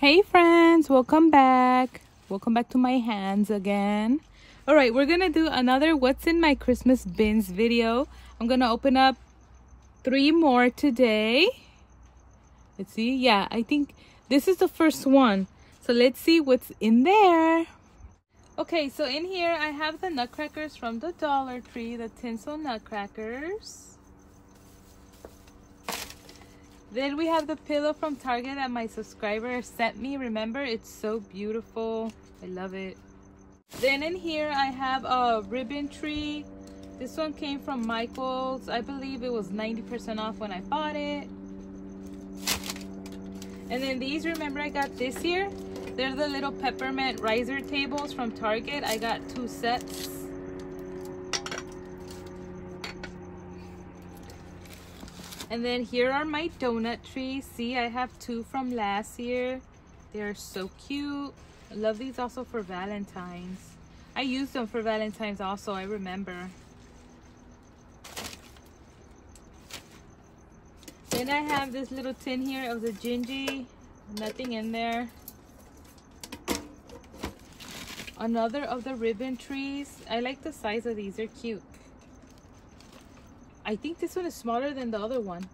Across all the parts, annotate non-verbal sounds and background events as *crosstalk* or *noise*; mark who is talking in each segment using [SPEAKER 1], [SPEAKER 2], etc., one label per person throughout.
[SPEAKER 1] Hey friends, welcome back. Welcome back to my hands again. All right, we're gonna do another what's in my Christmas bins video. I'm gonna open up three more today. Let's see. Yeah, I think this is the first one. So let's see what's in there. Okay, so in here I have the nutcrackers from the Dollar Tree, the tinsel nutcrackers. Then we have the pillow from Target that my subscriber sent me. Remember, it's so beautiful. I love it. Then in here, I have a ribbon tree. This one came from Michael's. I believe it was 90% off when I bought it. And then these, remember I got this year? They're the little peppermint riser tables from Target. I got two sets. And then here are my donut trees. See, I have two from last year. They're so cute. I love these also for Valentine's. I used them for Valentine's also, I remember. Then I have this little tin here of the Gingy. Nothing in there. Another of the ribbon trees. I like the size of these, they're cute. I think this one is smaller than the other one.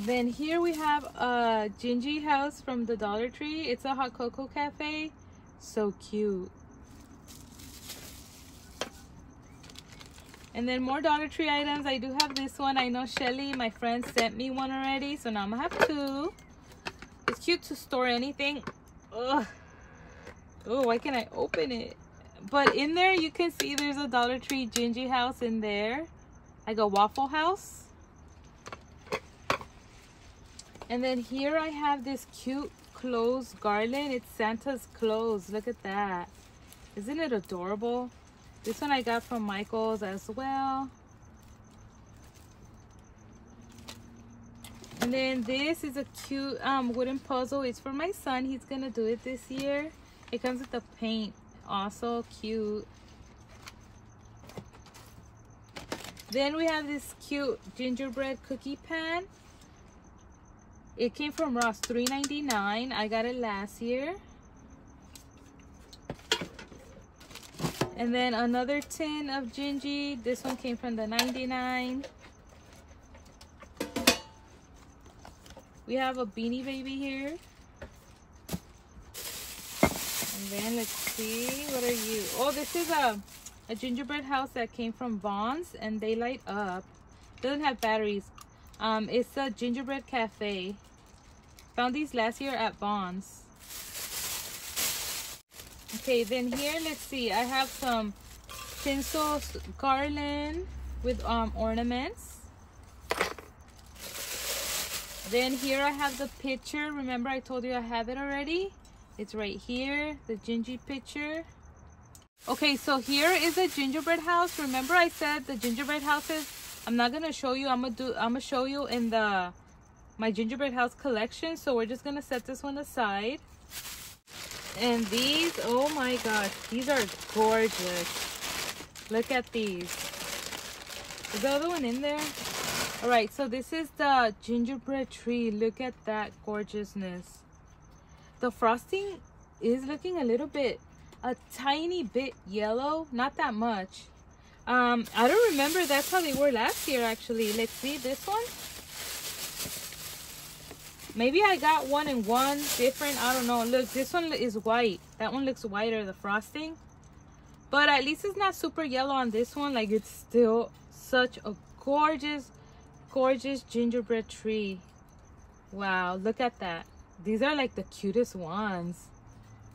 [SPEAKER 1] Then here we have a Gingy house from the Dollar Tree. It's a hot cocoa cafe. So cute. And then more Dollar Tree items. I do have this one. I know Shelly, my friend, sent me one already. So now I'm going to have two. It's cute to store anything. Oh, why can't I open it? But in there you can see there's a Dollar Tree Gingy house in there like a Waffle House. And then here I have this cute clothes garland. It's Santa's clothes. Look at that. Isn't it adorable? This one I got from Michael's as well. And then this is a cute um, wooden puzzle. It's for my son. He's gonna do it this year. It comes with the paint also cute. Then we have this cute gingerbread cookie pan. It came from ross 3.99 i got it last year. And then another tin of gingy. This one came from the 99 we have a beanie baby here then let's see, what are you? Oh, this is a, a gingerbread house that came from Vons and they light up. Doesn't have batteries. Um, it's a gingerbread cafe. Found these last year at Vons. Okay, then here, let's see. I have some tinsel garland with um, ornaments. Then here I have the picture. Remember I told you I have it already? It's right here, the gingy picture. Okay, so here is a gingerbread house. Remember I said the gingerbread houses, I'm not gonna show you, I'm gonna do I'm gonna show you in the my gingerbread house collection. So we're just gonna set this one aside. And these, oh my gosh, these are gorgeous. Look at these. Is the other one in there? All right, so this is the gingerbread tree. Look at that gorgeousness the frosting is looking a little bit a tiny bit yellow not that much. Um i don't remember that's how they were last year actually. Let's see this one. Maybe i got one in one different i don't know. Look this one is white. That one looks whiter the frosting. But at least it's not super yellow on this one. Like it's still such a gorgeous gorgeous gingerbread tree. Wow look at that these are like the cutest ones.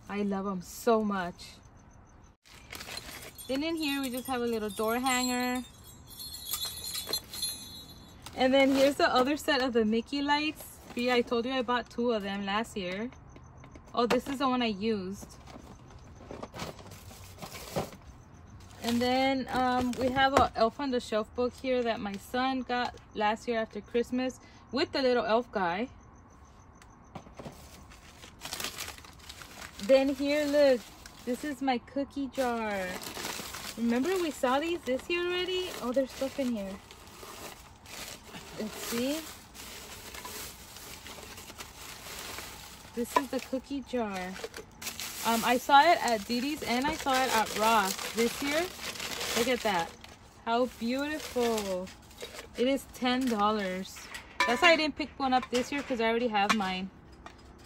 [SPEAKER 1] I love them so much. Then in here, we just have a little door hanger. And then here's the other set of the Mickey lights. See, I told you I bought two of them last year. Oh, this is the one I used. And then um, we have a Elf on the Shelf book here that my son got last year after Christmas with the little elf guy. Then here, look. This is my cookie jar. Remember we saw these this year already? Oh, there's stuff in here. Let's see. This is the cookie jar. Um, I saw it at Didi's and I saw it at Ross this year. Look at that. How beautiful. It is $10. That's why I didn't pick one up this year because I already have mine.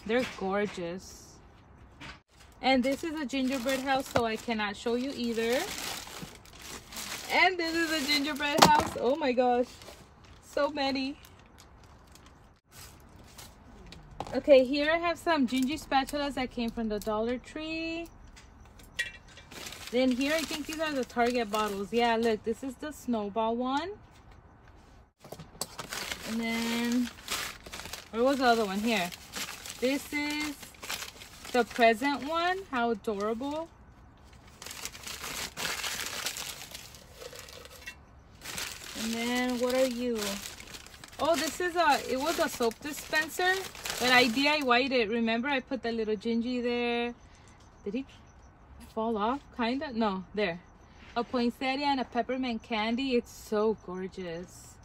[SPEAKER 1] They're gorgeous. And this is a gingerbread house, so I cannot show you either. And this is a gingerbread house. Oh my gosh. So many. Okay, here I have some gingy spatulas that came from the Dollar Tree. Then here, I think these are the Target bottles. Yeah, look, this is the snowball one. And then, where was the other one? Here. This is the present one. How adorable. And then, what are you? Oh, this is a, it was a soap dispenser. But I DIY'd it. Remember I put that little gingy there? Did he fall off? Kinda? No, there. A poinsettia and a peppermint candy. It's so gorgeous.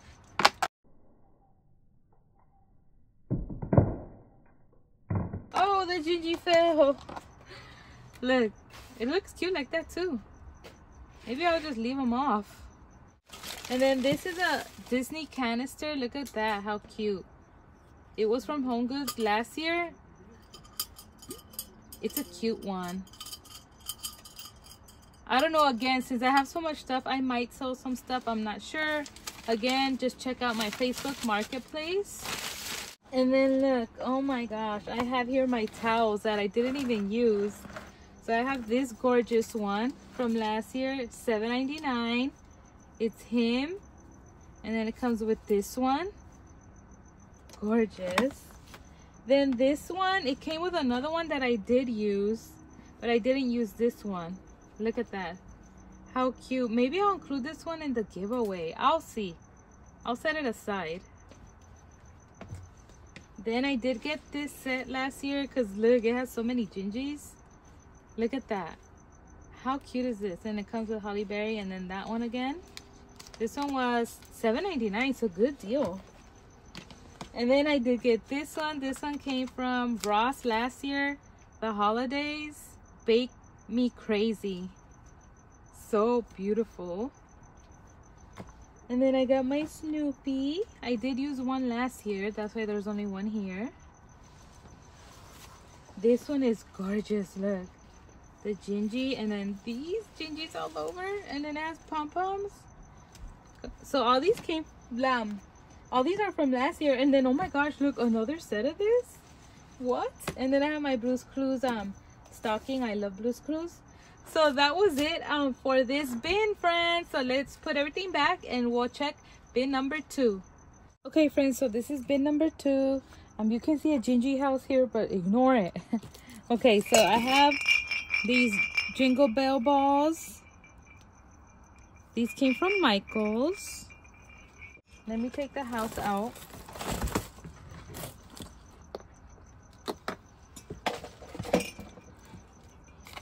[SPEAKER 1] The fell. Look, it looks cute like that too. Maybe I'll just leave them off. And then this is a Disney canister. Look at that, how cute. It was from Home Goods last year. It's a cute one. I don't know, again, since I have so much stuff, I might sell some stuff. I'm not sure. Again, just check out my Facebook Marketplace. And then look, oh my gosh, I have here my towels that I didn't even use. So I have this gorgeous one from last year, $7.99. It's him. And then it comes with this one gorgeous. Then this one, it came with another one that I did use, but I didn't use this one. Look at that. How cute. Maybe I'll include this one in the giveaway. I'll see. I'll set it aside. Then I did get this set last year because look, it has so many gingies. Look at that. How cute is this? And it comes with Holly Berry and then that one again. This one was $7.99, so good deal. And then I did get this one. This one came from Ross last year. The holidays bake me crazy. So beautiful. And then I got my Snoopy. I did use one last year. That's why there's only one here. This one is gorgeous. Look. The gingy. And then these gingies all over. And then it has pom-poms. So all these came... Blam all these are from last year and then oh my gosh look another set of this what and then i have my blues clues um stocking i love blues clues so that was it um for this bin friends. So let's put everything back and we'll check bin number two. Okay friends so this is bin number two. Um you can see a gingy house here but ignore it. *laughs* Okay so i have these jingle bell balls. These came from michael's. Let me take the house out.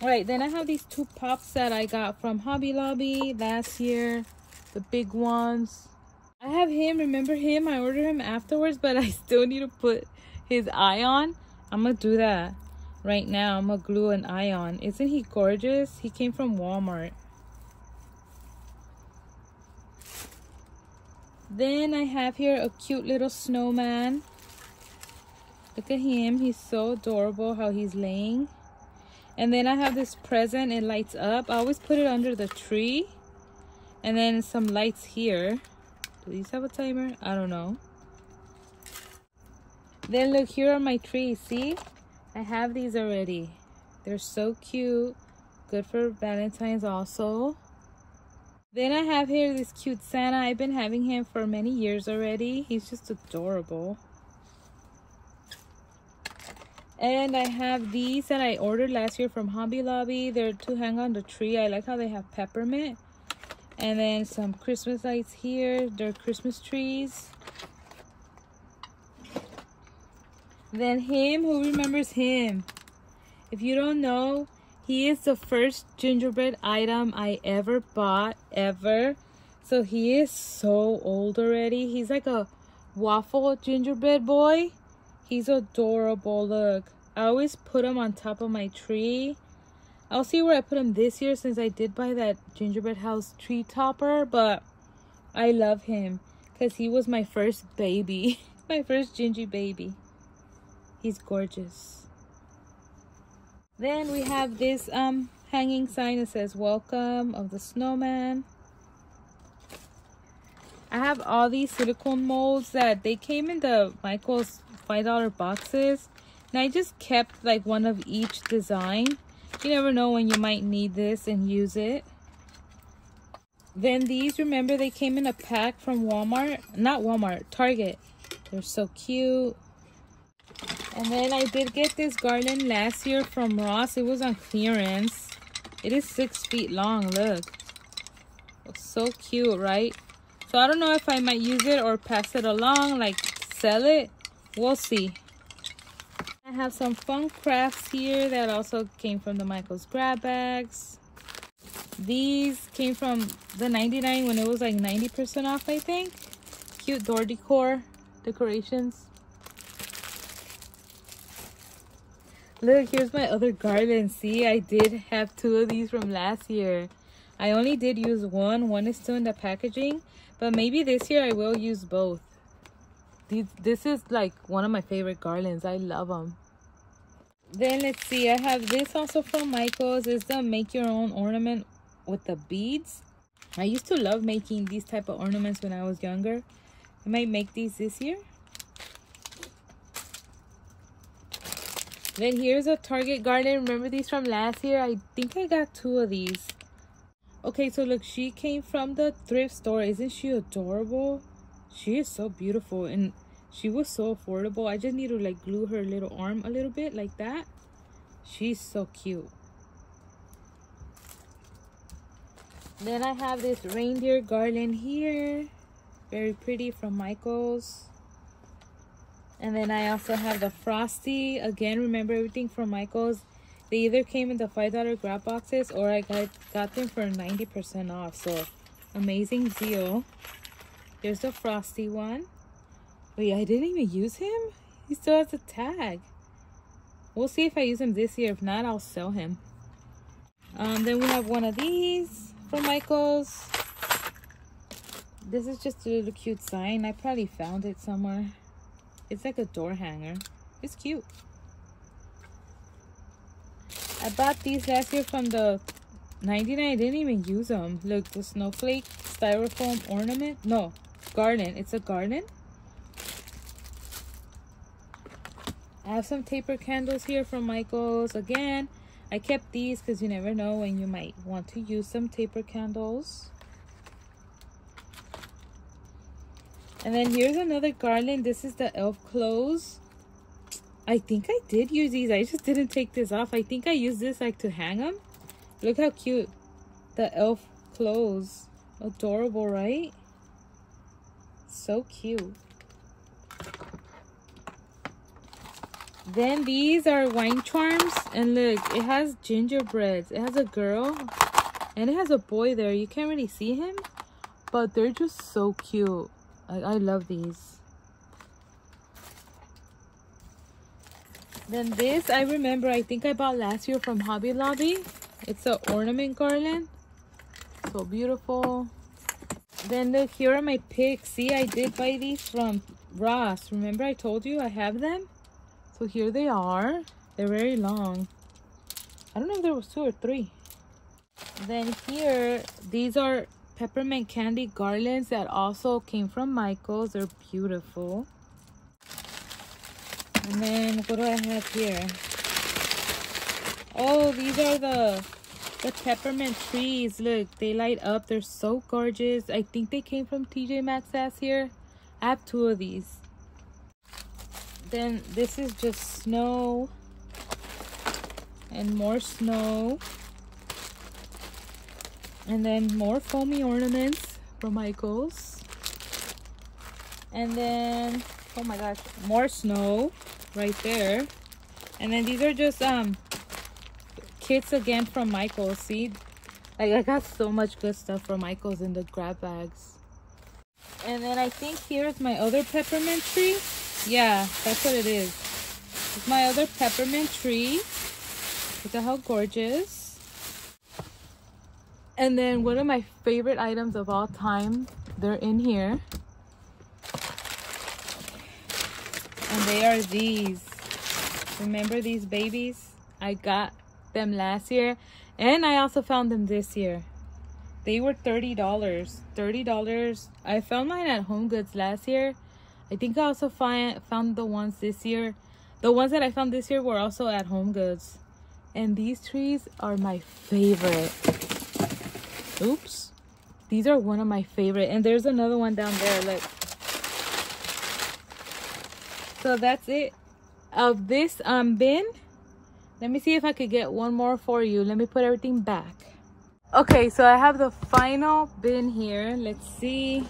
[SPEAKER 1] All right, then I have these two pops that I got from Hobby Lobby last year. The big ones. I have him. Remember him? I ordered him afterwards, but I still need to put his eye on. I'm to do that right now. I'm to glue an eye on. Isn't he gorgeous? He came from Walmart. Then I have here a cute little snowman. Look at him. He's so adorable how he's laying. And then I have this present. It lights up. I always put it under the tree. And then some lights here. Do these have a timer? I don't know. Then look, here are my trees. See? I have these already. They're so cute. Good for Valentine's also. Then I have here this cute Santa. I've been having him for many years already. He's just adorable. And I have these that I ordered last year from Hobby Lobby. They're to hang on the tree. I like how they have peppermint. And then some Christmas lights here. They're Christmas trees. Then him, who remembers him? If you don't know, he is the first gingerbread item I ever bought, ever. So he is so old already. He's like a waffle gingerbread boy. He's adorable, look. I always put him on top of my tree. I'll see where I put him this year since I did buy that gingerbread house tree topper, but I love him because he was my first baby, *laughs* my first gingy baby. He's gorgeous. Then we have this um hanging sign that says welcome of the snowman. I have all these silicone molds that they came in the Michael's $5 boxes. And I just kept like one of each design. You never know when you might need this and use it. Then these, remember they came in a pack from Walmart. Not Walmart, Target. They're so cute. And then I did get this garland last year from Ross. It was on clearance. It is six feet long, look. It's so cute, right? So I don't know if I might use it or pass it along, like sell it. We'll see. I have some fun crafts here that also came from the Michael's grab bags. These came from the 99 when it was like 90% off, I think. Cute door decor decorations. Look, here's my other garland. See, I did have two of these from last year. I only did use one. One is still in the packaging. But maybe this year I will use both. These, this is like one of my favorite garlands. I love them. Then let's see. I have this also from Michaels. It's the make your own ornament with the beads. I used to love making these type of ornaments when I was younger. I might make these this year. Then here's a Target garden. Remember these from last year? I think I got two of these. Okay, so look, she came from the thrift store. Isn't she adorable? She is so beautiful and she was so affordable. I just need to like glue her little arm a little bit like that. She's so cute. Then I have this reindeer garland here. Very pretty from Michaels. And then I also have the Frosty. Again, remember everything from Michaels. They either came in the $5 grab boxes or I got, got them for 90% off. So, amazing deal. Here's the Frosty one. Wait, I didn't even use him? He still has a tag. We'll see if I use him this year. If not, I'll sell him. Um, then we have one of these from Michaels. This is just a little cute sign. I probably found it somewhere. It's like a door hanger. It's cute. I bought these last year from the 99. I didn't even use them. Look, the snowflake styrofoam ornament. No, garden. It's a garden. I have some taper candles here from Michaels. Again, I kept these because you never know when you might want to use some taper candles. And then here's another garland. This is the elf clothes. I think I did use these. I just didn't take this off. I think I used this like to hang them. Look how cute the elf clothes. Adorable, right? So cute. Then these are wine charms. And look, it has gingerbreads. It has a girl and it has a boy there. You can't really see him. But they're just so cute. I, I love these. Then this, I remember, I think I bought last year from Hobby Lobby. It's an ornament garland. So beautiful. Then look, here are my picks. See, I did buy these from Ross. Remember I told you I have them? So here they are. They're very long. I don't know if there was two or three. Then here, these are peppermint candy garlands that also came from Michael's. They're beautiful. And then what do I have here? Oh, these are the the peppermint trees. Look, they light up. They're so gorgeous. I think they came from TJ Maxx last year. I have two of these. Then this is just snow and more snow. And then more foamy ornaments from Michaels. And then, oh my gosh, more snow right there. And then these are just um kits again from Michaels. See, like I got so much good stuff from Michaels in the grab bags. And then I think here's my other peppermint tree. Yeah, that's what it is. It's my other peppermint tree. Look at how gorgeous. And then one of my favorite items of all time, they're in here. And they are these. Remember these babies? I got them last year. And I also found them this year. They were $30. $30. I found mine at Home Goods last year. I think I also find, found the ones this year. The ones that I found this year were also at Home Goods. And these trees are my favorite. Oops. These are one of my favorite. And there's another one down there. Look. So that's it of this um bin. Let me see if I could get one more for you. Let me put everything back. Okay, so I have the final bin here. Let's see.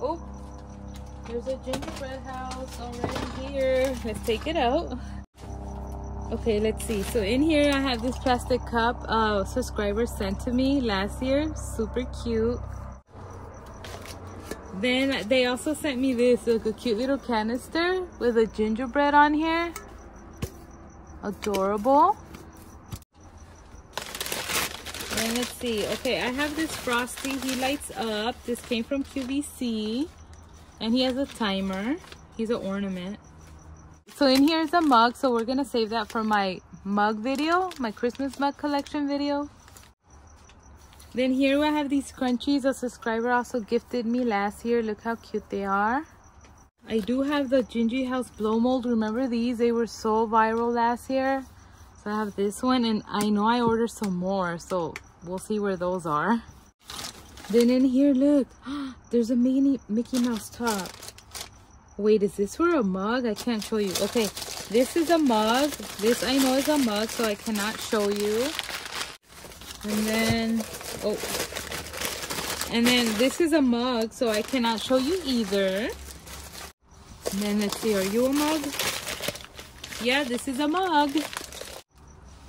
[SPEAKER 1] Oh, there's a gingerbread house already here. Let's take it out. Okay, let's see. So in here, I have this plastic cup uh, subscribers sent to me last year. Super cute. Then they also sent me this, like a cute little canister with a gingerbread on here. Adorable. And let's see. Okay, I have this Frosty. He lights up. This came from QVC. And he has a timer. He's an ornament. So in here is a mug. So we're going to save that for my mug video. My Christmas mug collection video. Then here I have these scrunchies. A subscriber also gifted me last year. Look how cute they are. I do have the Gingy House blow mold. Remember these? They were so viral last year. So I have this one and I know I ordered some more. So we'll see where those are. Then in here, look. *gasps* There's a mini Mickey Mouse top. Wait, is this for a mug? I can't show you. Okay, this is a mug. This I know is a mug, so I cannot show you. And then, oh. And then this is a mug, so I cannot show you either. And then let's see, are you a mug? Yeah, this is a mug.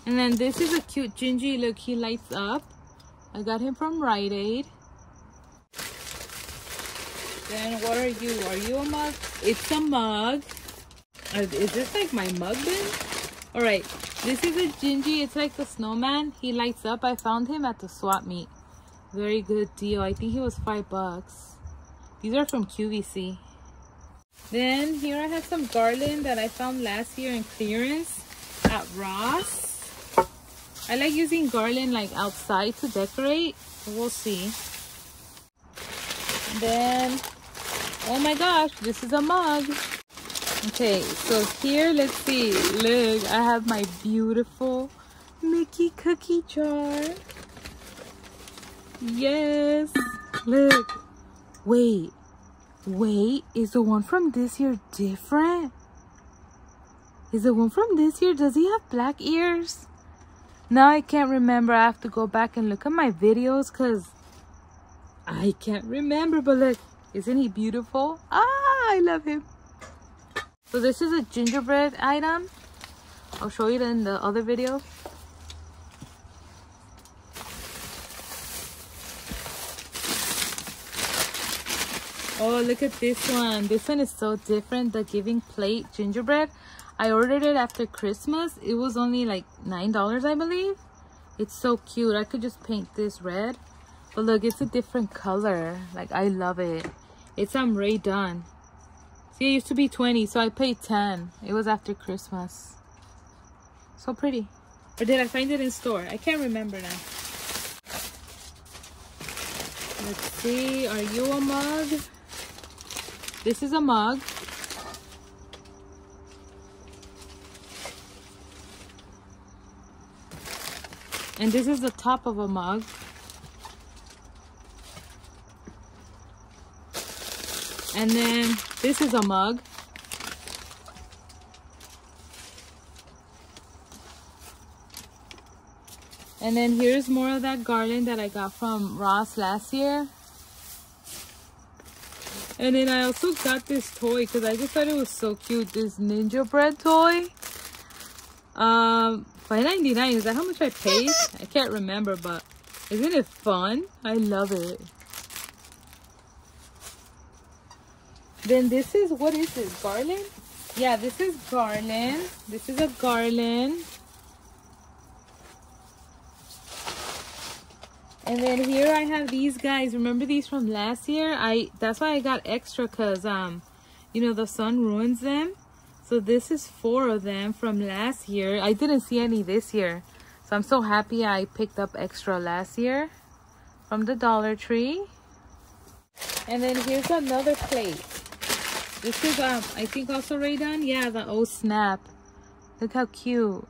[SPEAKER 1] And then this is a cute Gingy. Look, he lights up. I got him from Rite Aid. Then what are you? Are you a mug? It's a mug. Uh, is this like my mug bin? Alright, this is a Gingy. It's like the snowman. He lights up. I found him at the swap meet. Very good deal. I think he was five bucks. These are from QVC. Then here I have some garland that I found last year in clearance at Ross. I like using garland like outside to decorate. We'll see. Then, oh my gosh, this is a mug. Okay, so here, let's see. Look, I have my beautiful Mickey cookie jar. Yes. Look. Wait. Wait, is the one from this year different? Is the one from this year, does he have black ears? Now I can't remember. I have to go back and look at my videos because I can't remember. But look, isn't he beautiful? Ah, I love him. So this is a gingerbread item. I'll show you in the other video. Oh, look at this one. This one is so different. The Giving Plate gingerbread. I ordered it after Christmas. It was only like $9, I believe. It's so cute. I could just paint this red. But look, it's a different color. Like, I love it. It's um Rae Dunn. See, it used to be 20 so I paid 10 It was after Christmas. So pretty. Or did I find it in store? I can't remember now. Let's see. Are you a mug? This is a mug. And this is the top of a mug. And then this is a mug. And then here's more of that garland that I got from Ross last year. And then I also got this toy because I just thought it was so cute. This Ninja Bread toy. Um, Five ninety nine. Is that how much I paid? I can't remember, but isn't it fun? I love it. Then this is, what is this? Garland? Yeah, this is garland. This is a garland. And then here I have these guys. Remember these from last year? I That's why I got extra because, um, you know, the sun ruins them. So this is four of them from last year. I didn't see any this year. So I'm so happy I picked up extra last year from the Dollar Tree. And then here's another plate. This is, um, I think also Rae Dunn. Yeah, the old snap. Look how cute.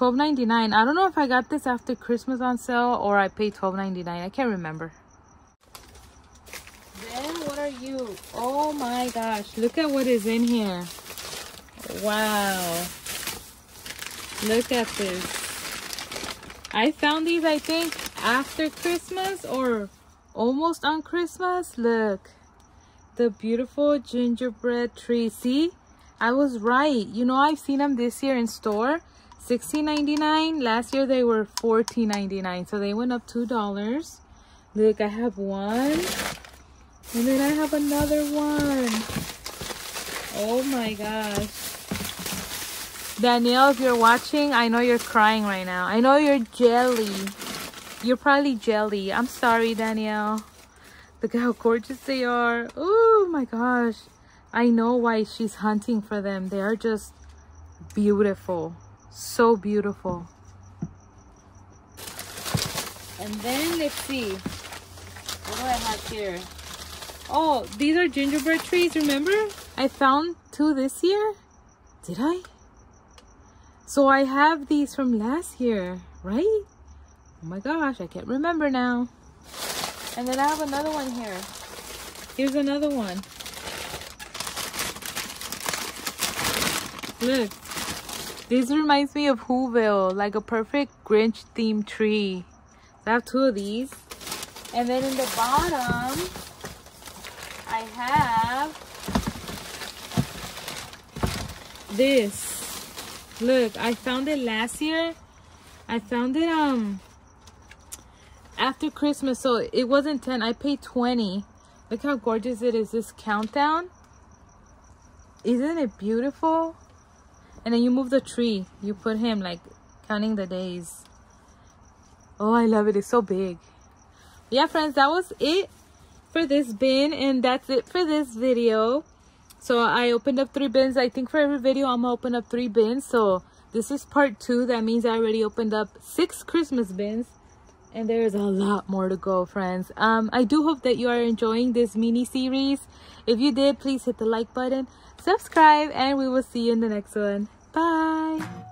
[SPEAKER 1] $12.99. I don't know if I got this after Christmas on sale or I paid $12.99. I can't remember. Then what are you? Oh my gosh. Look at what is in here. Wow. Look at this. I found these, I think, after Christmas or almost on Christmas. Look. The beautiful gingerbread tree. See? I was right. You know, I've seen them this year in store $16.99. Last year they were $14.99. So they went up $2. Look, I have one. And then I have another one. Oh my gosh. Danielle, if you're watching, I know you're crying right now. I know you're jelly. You're probably jelly. I'm sorry, Danielle. Look how gorgeous they are. Oh my gosh. I know why she's hunting for them. They are just beautiful. So beautiful. And then let's see. What do I have here? Oh, these are gingerbread trees, remember? I found two this year. Did I? So I have these from last year, right? Oh my gosh, I can't remember now. And then I have another one here. Here's another one. Look, this reminds me of Whoville, like a perfect Grinch themed tree. I have two of these. And then in the bottom, I have this. Look, I found it last year. I found it um after Christmas, so it wasn't 10. I paid 20. Look how gorgeous it is, this countdown. Isn't it beautiful? And then you move the tree. You put him like counting the days. Oh, I love it. It's so big. Yeah, friends, that was it for this bin. And that's it for this video. So I opened up three bins. I think for every video, I'm to open up three bins. So this is part two. That means I already opened up six Christmas bins. And there's a lot more to go, friends. Um, I do hope that you are enjoying this mini series. If you did, please hit the like button subscribe, and we will see you in the next one. Bye.